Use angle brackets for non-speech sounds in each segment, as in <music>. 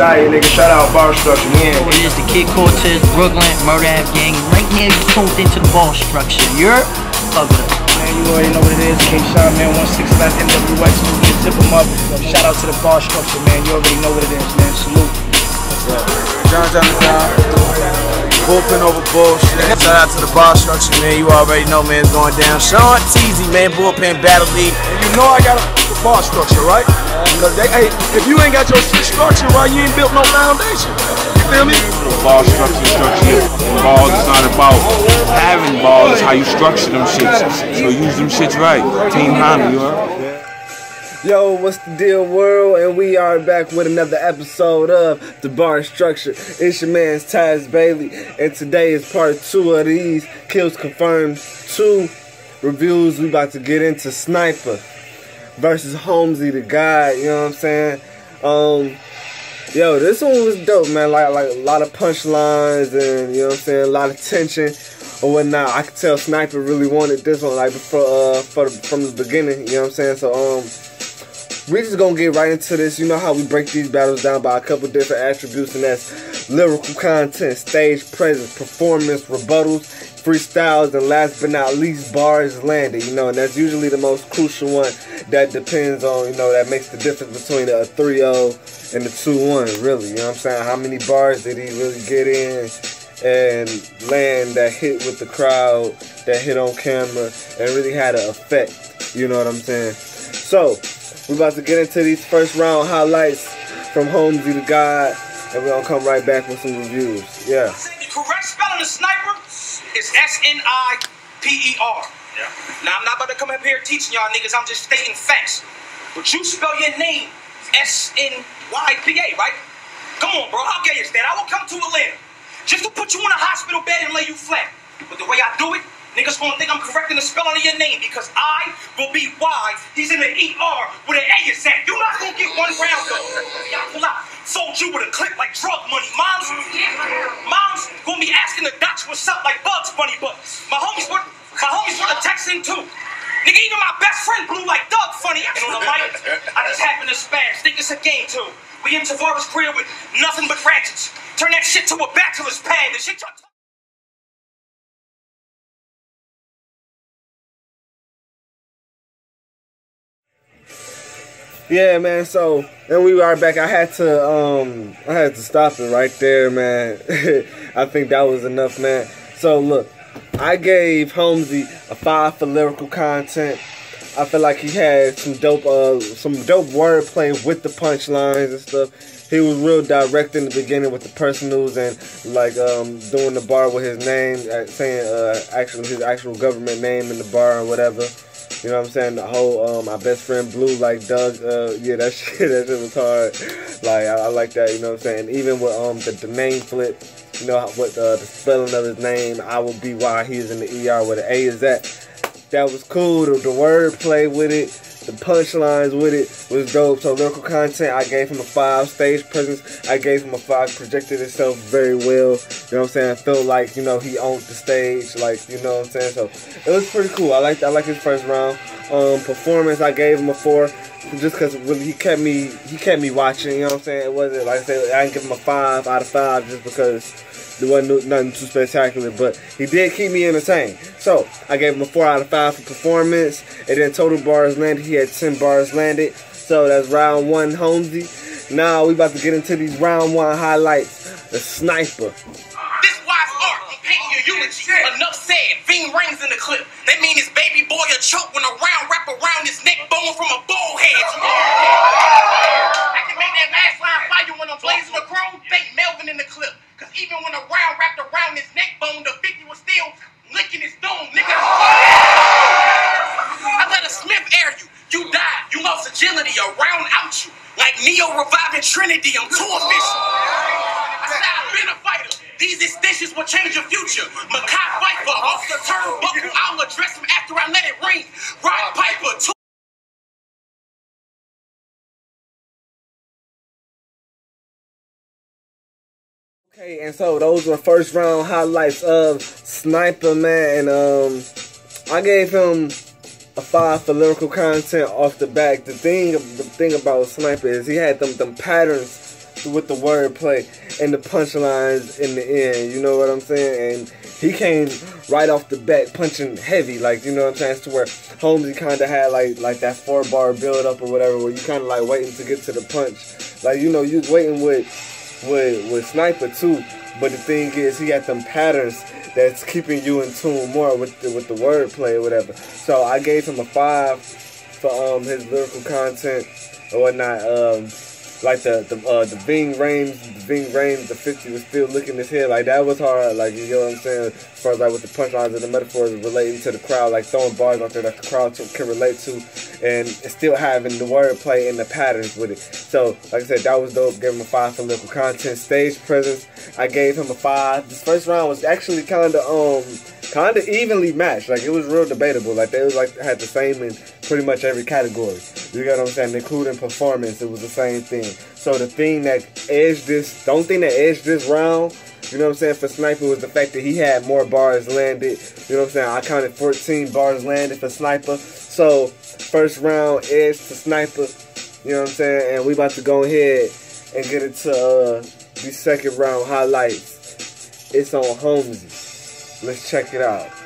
already know. Sorry, nigga. Shout out bar structure. We in. It is the Kid Cortez, Brooklyn, Murder Ave Gang. Right now, you tuned into the bar structure. You're fuck with. Man, you already know what it is. K Shot, man, 169 NWX. You tip them up. Shout out to the bar structure, man. You already know what it is, man. Salute. John Jonathan, uh, bullpen over bullshit. Shout out to the bar structure, man. You already know, man, it's going down. Sean Teasy, man, bullpen battle league. And You know I got a bar structure, right? Because they, hey, if you ain't got your structure right, you ain't built no foundation. You feel me? Bar structure, structure. Balls is not about having balls, it's how you structure them shits. So use them shits right. Team Honda, you heard? Yo, what's the deal, world? And we are back with another episode of The Bar Structure. It's your man's Taz Bailey, and today is part two of these Kills Confirmed 2 reviews. We about to get into Snypa versus Holmzie Da Gawd, you know what I'm saying? Um, yo, this one was dope, man. Like, like a lot of punchlines and, you know what I'm saying, a lot of tension or whatnot. I could tell Snypa really wanted this one, like, before, uh, for from the beginning, you know what I'm saying? So, um, we just gonna get right into this. You know how we break these battles down by a couple different attributes, and that's lyrical content, stage presence, performance, rebuttals, freestyles, and last but not least, bars landed. You know, and that's usually the most crucial one that depends on, you know, that makes the difference between a 3-0 and the 2-1, really. You know what I'm saying? How many bars did he really get in? and land that hit with the crowd, that hit on camera, and really had an effect. You know what I'm saying? So, we're about to get into these first round highlights from Holmzie Da Gawd, and we're gonna come right back with some reviews. Yeah. Correct spelling sniper is S N I P E R. Yeah. Now I'm not about to come up here teaching y'all niggas. I'm just stating facts. But you spell your name S N Y P A, right? Come on, bro. How gay is that? I will come to Atlanta just to put you in a hospital bed and lay you flat. But the way I do it, niggas gonna think I'm correcting the spelling of your name because I will be Y. He's in the ER with an A is at. You're not gonna get one round though. Y'all pull out. Sold you with a clip like drug money. Mom's, mom's gonna be asking the docs what's up like Bugs Bunny, but my homies were, my homies were texting too. Nigga, even my best friend blew like Doug Funnie. And on the mic, I just happen to spaz. Think it's a game too. We in Tavares' crib with nothing but ratchets. Turn that shit to a bachelor's pad. The shit Yeah, man. So, and we are back. I had to, um, I had to stop it right there, man. <laughs> I think that was enough, man. So, look, I gave Holmzie a five for lyrical content. I feel like he had some dope, uh, some dope wordplay with the punchlines and stuff. He was real direct in the beginning with the personals and like um, doing the bar with his name, uh, saying uh, actually his actual government name in the bar or whatever. You know what I'm saying? The whole um, my best friend blew like Doug. Uh, yeah, that <laughs> shit that shit was hard. Like I, I like that. You know what I'm saying? Even with um the, the name flip, you know what uh, the spelling of his name. I will be why he's in the ER where the A is at. That was cool. The, the wordplay with it, the punchlines with it was dope. So lyrical content, I gave him a five. Stage presence, I gave him a five. Projected itself very well. You know what I'm saying? I felt like you know he owned the stage. Like you know what I'm saying? So it was pretty cool. I like I like his first round. Um, performance, I gave him a four. Just because really he kept me he kept me watching. You know what I'm saying? It wasn't like I said I didn't give him a five out of five just because there wasn't nothing too spectacular, but he did keep me entertained. So I gave him a four out of five for performance, and then total bars landed. He had ten bars landed. So that's round one, Holmzie. Now we about to get into these round one highlights. The Snypa. This wise art painting your eulogy. Enough said. Ving Rhames in the clip. They mean his baby boy a choke when a round wrap around his neck bone from a bull head. Make that last line fire when I'm blazing the chrome. Think Melvin in the clip. Cause even when a round wrapped around his neck bone, the 50 was still licking his dome. Nigga. I let a Smith air you. You died. You lost agility. A round out you. Like Neo reviving Trinity. I'm too official. I said I've been a fighter. These extensions will change your future. Makai Pfeiffer off the turnbuckle. I'll address him after I let it ring. Rod Piper. Two Hey, and so those were first round highlights of Snypa Man. And um, I gave him a five for lyrical content off the back. The thing, the thing about Snypa is he had them them patterns with the wordplay and the punchlines in the end. You know what I'm saying? And he came right off the bat punching heavy, like you know what I'm saying. To where Holmzie kind of had like like that four bar build up or whatever, where you kind of like waiting to get to the punch. Like you know you waiting with with with Snypa too. But the thing is, he got them patterns that's keeping you in tune more with the, with the wordplay or whatever. So I gave him a five for um his lyrical content or whatnot. Um, like the the uh, the Ving Rhames, the Ving Rhames, the 50 was still looking his head like that was hard. Like you know what I'm saying? As far as like with the punchlines and the metaphors relating to the crowd, like throwing bars out there that the crowd can relate to, and still having the wordplay and the patterns with it. So like I said, that was dope. Gave him a five for lyrical content, stage presence. I gave him a five. This first round was actually kind of um kind of evenly matched. Like it was real debatable. Like they was like had the same in pretty much every category. You get what I'm saying? Including performance, it was the same thing. So the thing that edged this, the only thing that edged this round, you know what I'm saying, for Snypa was the fact that he had more bars landed. You know what I'm saying? I counted 14 bars landed for Snypa. So first round edge to Snypa. You know what I'm saying? And we about to go ahead and get into uh, these second round highlights. It's on Holmzie. Let's check it out.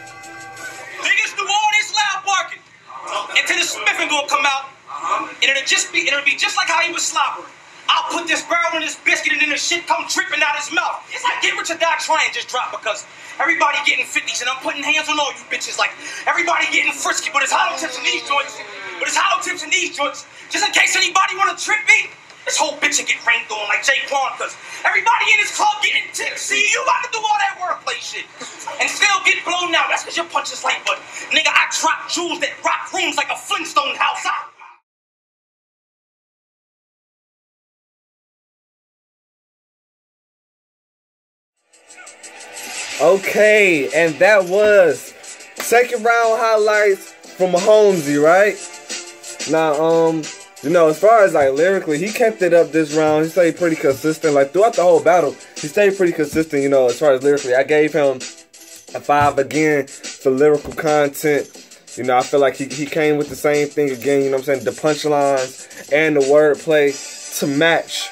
Until the spiffing gonna come out, uh-huh. and it'll just be it'll be just like how he was slobbering. I'll put this barrel in this biscuit and then the shit come dripping out his mouth. It's like get rich or die trying just drop because everybody getting 50s and I'm putting hands on all you bitches. Like everybody getting frisky, but it's hollow tips in these joints. But it's hollow tips in these joints. Just in case anybody wanna trip me, this whole bitch will get rained on like Jay Quan because everybody in this club getting tipsy. You about to do all that wordplay shit and still get blown out. That's because your punch is light, but nigga, I drop jewels that rock rooms like a Flintstone house. I Okay, and that was second round highlights from Holmzie, right? Now, um, you know, as far as like lyrically, he kept it up this round. He stayed pretty consistent. Like throughout the whole battle, he stayed pretty consistent, you know, as far as lyrically. I gave him a five again for lyrical content. You know, I feel like he, he came with the same thing again, you know what I'm saying? The punchlines and the wordplay to match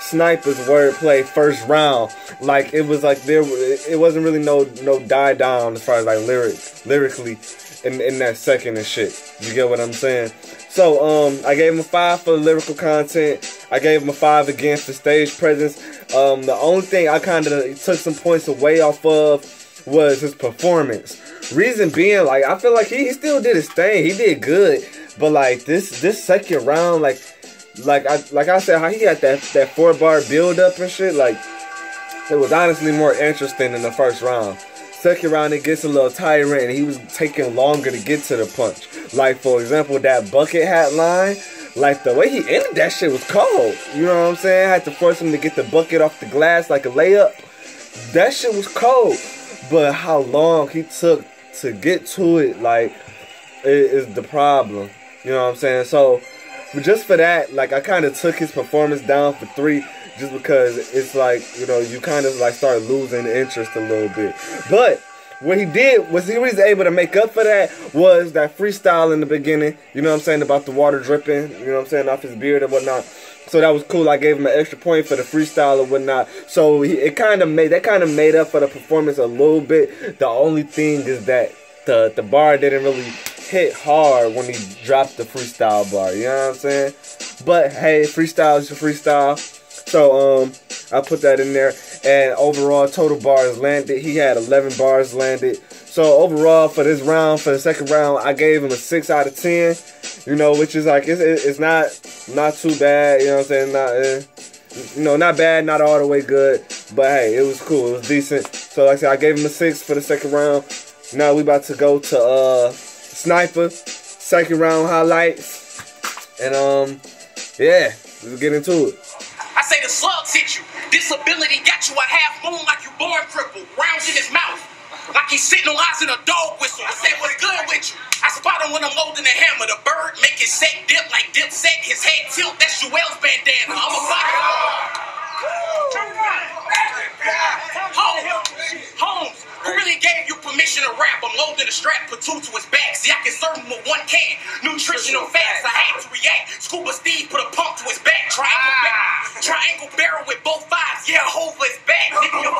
Snypa's wordplay first round. Like it was like there it wasn't really no no die down as far as like lyric lyrically in, in that second and shit. You get what I'm saying? So um I gave him a five for lyrical content. I gave him a five again for stage presence. Um the only thing I kinda took some points away off of was his performance. Reason being, like I feel like he, he still did his thing. He did good. But like this this second round, like like I like I said, how he had that that four bar build up and shit. Like it was honestly more interesting than the first round. Second round, it gets a little tiring, and he was taking longer to get to the punch. Like for example, that bucket hat line. Like the way he ended that shit was cold. You know what I'm saying? I had to force him to get the bucket off the glass like a layup. That shit was cold. But how long he took to get to it, like, is the problem. You know what I'm saying? So but just for that, like I kind of took his performance down for three, just because it's like you know you kind of like start losing interest a little bit. But what he did was he was able to make up for that was that freestyle in the beginning. You know what I'm saying about the water dripping. You know what I'm saying off his beard and whatnot. So that was cool. I gave him an extra point for the freestyle and whatnot. So he, it kind of made that kind of made up for the performance a little bit. The only thing is that the the bar didn't really hit hard when he dropped the freestyle bar. You know what I'm saying? But hey, freestyle is a freestyle. So um, I put that in there. And overall, total bars landed. He had 11 bars landed. So overall, for this round, for the second round, I gave him a six out of 10. You know, which is like it's, it's not not too bad. You know what I'm saying? Not. Eh, you know, not bad, not all the way good, but hey, it was cool, it was decent. So like I said, I gave him a six for the second round. Now we about to go to uh Snypa, second round highlights. And um, yeah, let's get into it say the slugs hit you. Disability got you a half moon like you born crippled. Rounds in his mouth. Like he's sitting on eyes in a dog whistle. I say what's good with you? I spot him when I'm loading the hammer. The bird make his set dip like dip set. His head tilt. That's Juelz bandana. I'm a fucking... Holmes, Holmes, who really gave you permission to rap? I'm loading the strap, put two to his back. See, I can serve him with one can. Nutritional facts, I had to react. Scuba Steve put a pump to his back. Try angle barrel with both fives. Yeah, hopeless back. Nigga, your.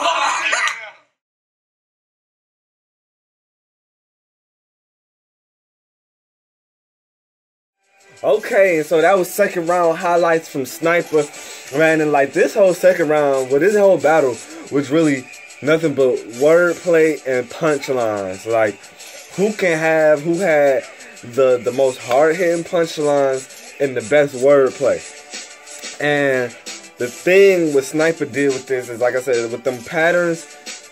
Okay, so that was second round highlights from Snypa. Man, and like this whole second round, well, this whole battle was really nothing but wordplay and punchlines. Like, who can have, who had the the most hard hitting punchlines and the best wordplay. And the thing with Snypa did with this is, like I said, with them patterns,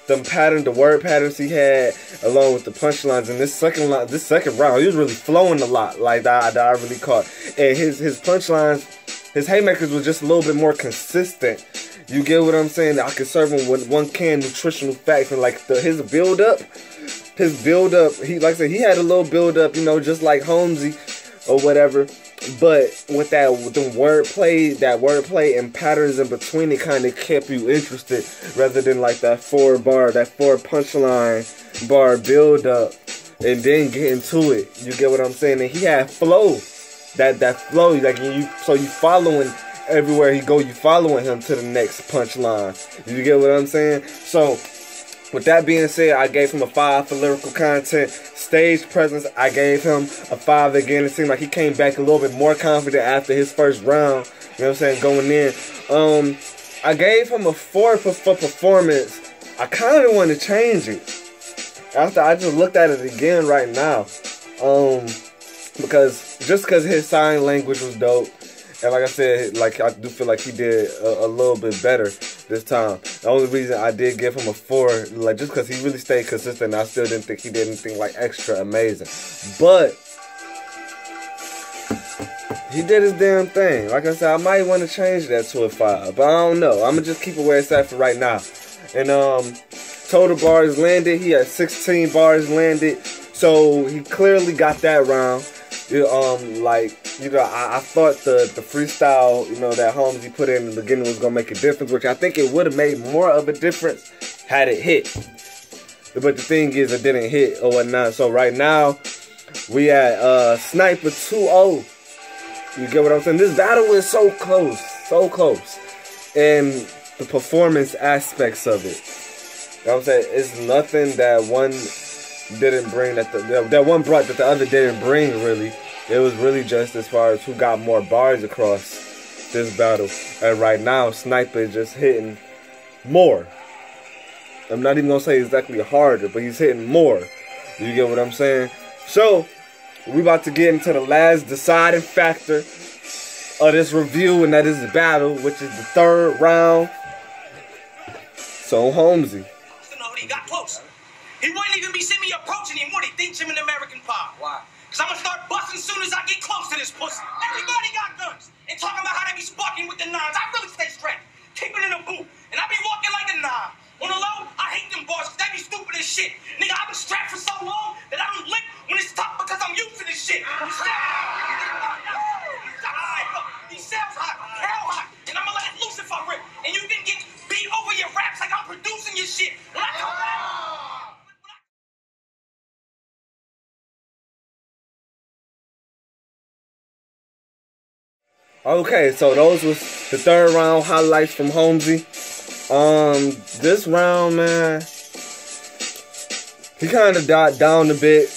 them pattern, the word patterns he had, along with the punchlines. And this second line, this second round, he was really flowing a lot, like that, that I really caught. And his his punchlines, his haymakers was just a little bit more consistent. You get what I'm saying? I could serve him with one can nutritional facts and like the, his build up, his build up. He like I said, he had a little build up, you know, just like Holmzie or whatever. But with that, the wordplay, that wordplay and patterns in between, it kind of kept you interested, rather than like that four bar, that four punchline bar build up, and then get into it. You get what I'm saying? And he had flow, that that flow, like you. So you following everywhere he go, you following him to the next punchline. You get what I'm saying? So. With that being said, I gave him a five for lyrical content. Stage presence, I gave him a five again. It seemed like he came back a little bit more confident after his first round. You know what I'm saying? Going in. Um, I gave him a four for, for performance. I kind of want to change it. After I just looked at it again right now. Um, because just because his sign language was dope. And like I said, like I do feel like he did a, a, little bit better this time. The only reason I did give him a four, like just because he really stayed consistent, I still didn't think he did anything like extra amazing. But he did his damn thing. Like I said, I might want to change that to a five, but I don't know. I'm gonna just keep it where it's at for right now. And um, total bars landed. He had 16 bars landed, so he clearly got that round. It, um, like you know, I, I, thought the the freestyle, you know, that Holmes put in the beginning was gonna make a difference, which I think it would have made more of a difference had it hit. But the thing is, it didn't hit or whatnot. So right now, we at uh, Snypa 2-0. You get what I'm saying? This battle is so close, so close, and the performance aspects of it. You know what I'm saying? It's nothing that one didn't bring that the, that one brought that the other didn't bring really. It was really just as far as who got more bars across this battle. And right now, Snypa is just hitting more. I'm not even gonna say exactly harder, but he's hitting more. You get what I'm saying? So, we about to get into the last deciding factor of this review, and that is the battle, which is the third round. So, Holmzie. He wouldn't even be seeing me approaching him, would he? Think him an American pie. Why? Cause I'm gonna start busting soon as I get close to this pussy. Everybody Okay, so those was the third round highlights from Holmzie. Um, this round, man, he kind of died down a bit.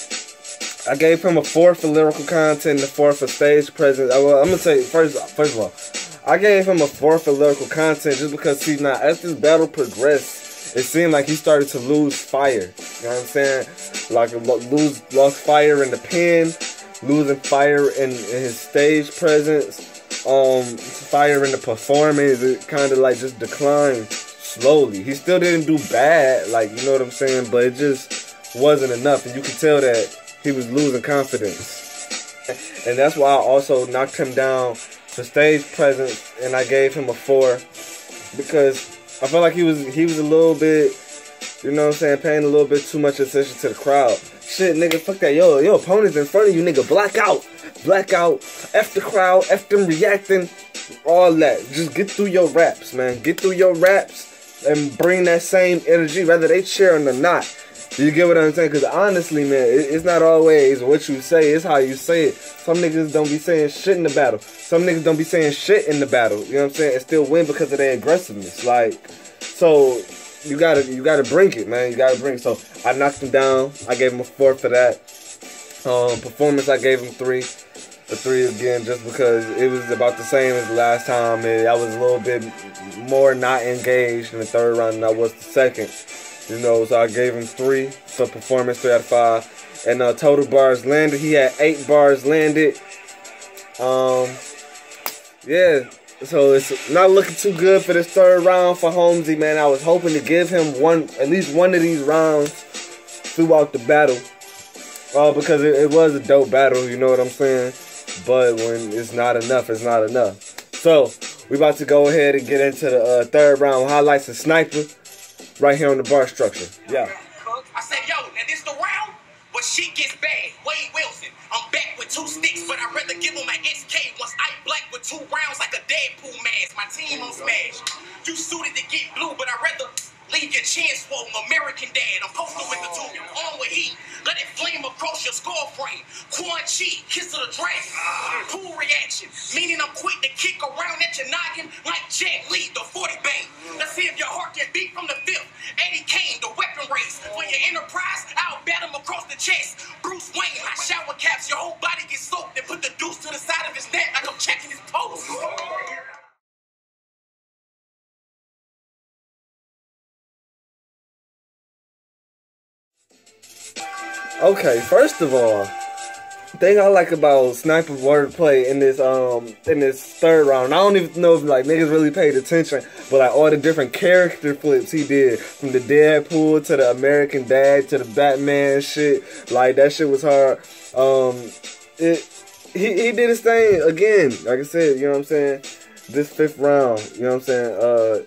I gave him a four for lyrical content, a four for stage presence. I, well, I'm gonna say first, first of all, I gave him a four for lyrical content just because he's not. As this battle progressed, it seemed like he started to lose fire. You know what I'm saying? Like lose lost fire in the pen, losing fire in, in his stage presence um fire in the performance it kind of like just declined slowly. He still didn't do bad like you know what i'm saying? But it just wasn't enough and you could tell that he was losing confidence. And that's why i also knocked him down for stage presence and i gave him a four because i felt like he was he was a little bit you know what i'm saying paying a little bit too much attention to the crowd. Shit nigga fuck that. Yo your opponent's in front of you nigga black out blackout, F the crowd, F them reacting, all that. Just get through your raps, man. Get through your raps and bring that same energy, whether they cheering or not. You get what I'm saying? Because honestly, man, it's not always what you say, it's how you say it. Some niggas don't be saying shit in the battle. Some niggas don't be saying shit in the battle. You know what I'm saying? And still win because of their aggressiveness. Like, so you gotta you gotta bring it, man. You gotta bring it. So I knocked him down. I gave him a four for that. Um, performance, I gave him three. A three again, just because it was about the same as the last time. I was a little bit more not engaged in the third round than I was the second. You know, so I gave him three for performance, three out of five. And uh, total bars landed, he had eight bars landed. Um, yeah, so it's not looking too good for this third round for Holmzie, man. I was hoping to give him one, at least one of these rounds throughout the battle. Uh, because it, it was a dope battle, you know what I'm saying? But when it's not enough, it's not enough. So, we about to go ahead and get into the uh, third round highlights of Snypa right here on the bar structure. Yeah. I said, yo, and this the round where shit gets bad. Wade Wilson, I'm back with two sticks, but I'd rather give him an SK once I black with two rounds like a Deadpool mask. My team on smash. You suited to get blue, but I'd rather leave your chance for an American dad, I'm posted with the two. On with heat. Let it flame across your skull frame. Quan Chi, kiss of the dragon. Pool reaction, meaning I'm quick to kick around at your noggin like Jet Li, the 40 bang. Let's see if your heart can beat from the fifth. Eddie Kane, the weapon race. For your enterprise, I'll bat him across the chest. Bruce Wayne, my shower caps, your whole body gets soaked and put the deuce to the side of his neck like I'm checking his Okay, first of all, thing I like about Snypa wordplay in this um in this third round, I don't even know if like niggas really paid attention, but like all the different character flips he did from the Deadpool to the American Dad to the Batman shit, like that shit was hard. Um, it he he did his thing again. Like I said, you know what I'm saying. This fifth round, you know what I'm saying. Uh,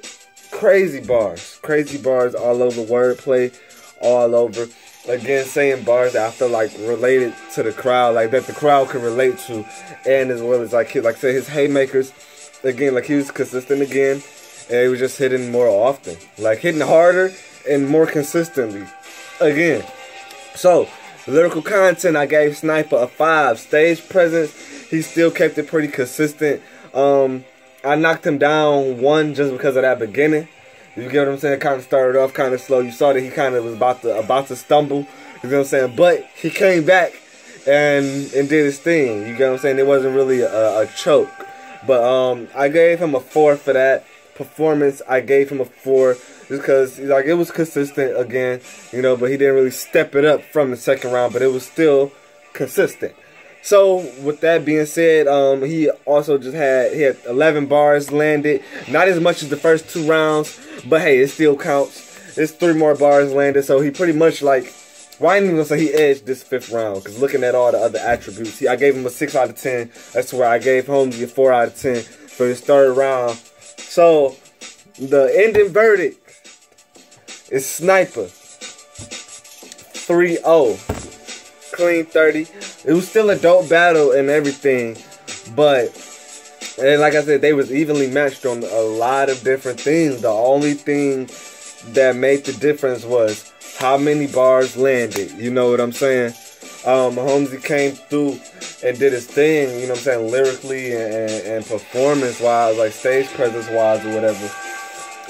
crazy bars, crazy bars all over wordplay, all over again saying bars that I feel like related to the crowd, like that the crowd can relate to, and as well as like like said his haymakers, again like he was consistent again, and he was just hitting more often, like hitting harder and more consistently, again. So lyrical content, I gave Snypa a five. Stage presence, he still kept it pretty consistent. Um, I knocked him down one just because of that beginning. You get what I'm saying? Kind of started off kind of slow. You saw that he kind of was about to about to stumble. You know what I'm saying? But he came back and and did his thing. You get what I'm saying? It wasn't really a, a choke. But um, I gave him a four for that performance. I gave him a four just because like it was consistent again. You know, but he didn't really step it up from the second round. But it was still consistent. So with that being said, um, he also just had he had 11 bars landed, not as much as the first two rounds, but hey, it still counts. There's three more bars landed, so he pretty much like. Why well, even say he edged this fifth round? Because looking at all the other attributes, he, I gave him a six out of ten. That's where I gave Holmzie a four out of ten for his third round. So the ending verdict is Snypa 3-0 clean 30. It was still a dope battle and everything, but and like I said, they was evenly matched on a lot of different things. The only thing that made the difference was how many bars landed. You know what I'm saying? Um, Holmzie came through and did his thing. You know what I'm saying? Lyrically and, and performance wise, like stage presence wise or whatever.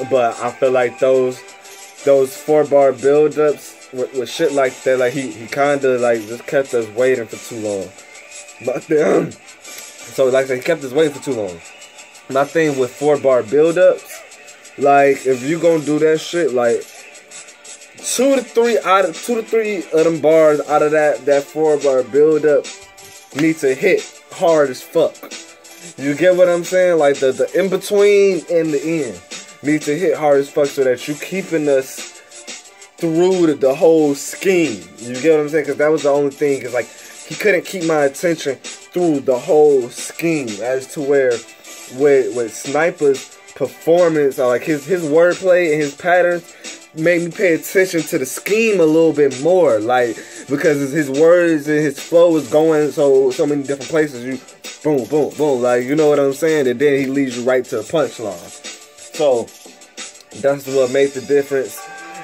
But I feel like those those four bar build ups with, with shit like that, like he, he kind of like just kept us waiting for too long. But then, <clears throat> so like he kept us waiting for too long. My thing with four bar build ups, like if you gonna do that shit, like two to three out of two to three of them bars out of that that four bar build up need to hit hard as fuck. You get what I'm saying? Like the the in between and the end need to hit hard as fuck so that you keeping us through the, the whole scheme. You get what I'm saying? Because that was the only thing. Because like he couldn't keep my attention through the whole scheme as to where with with Snypa's performance or like his his wordplay and his patterns made me pay attention to the scheme a little bit more. Like because his words and his flow was going so so many different places. You boom boom boom like you know what I'm saying. And then he leads you right to the punchline. So that's what made the difference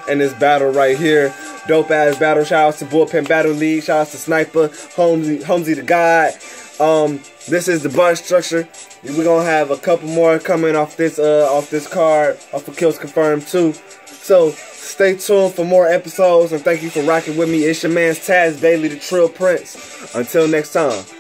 in this battle right here. Dope ass battle. Shout outs to Bullpen Battle League. Shout outs to Snypa, Holmzie, Holmzie Da Gawd. Um, this is the bar structure. We're gonna have a couple more coming off this uh off this card, off of Kills Confirmed 2. So stay tuned for more episodes and thank you for rocking with me. It's your man Taz Bailey, the Trill Prince. Until next time.